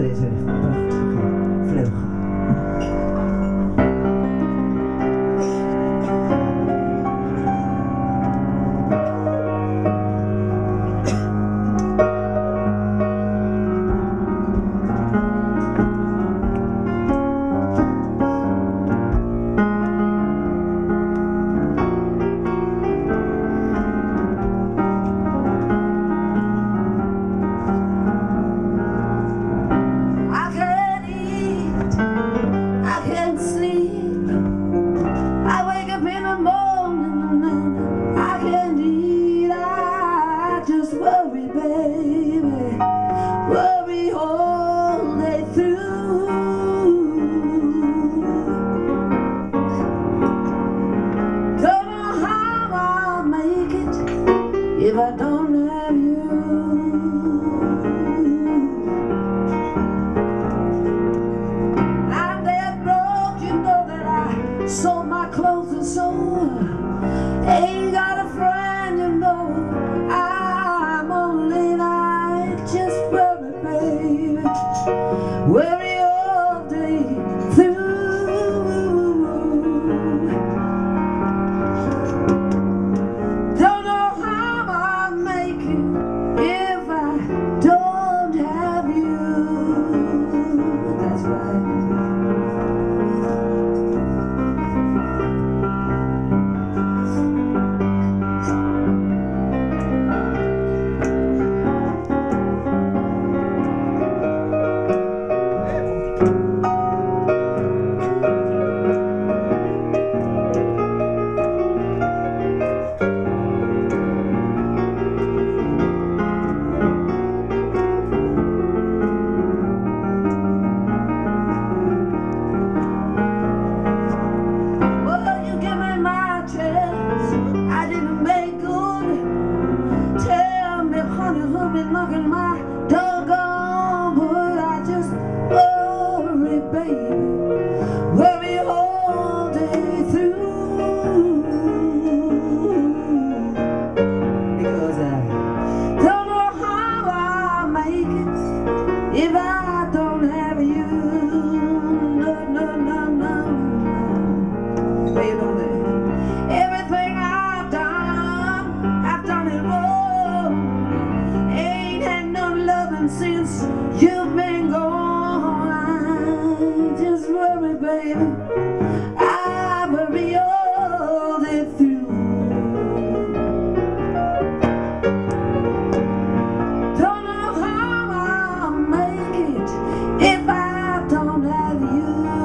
te. I can't eat. I just worry, baby, worry all day through. How I'll make it if I don't have you. And if I don't have you. No, no, no, no, Everything I've done, I've done it wrong. Ain't had no loving since you've been gone. I just worry, baby. you.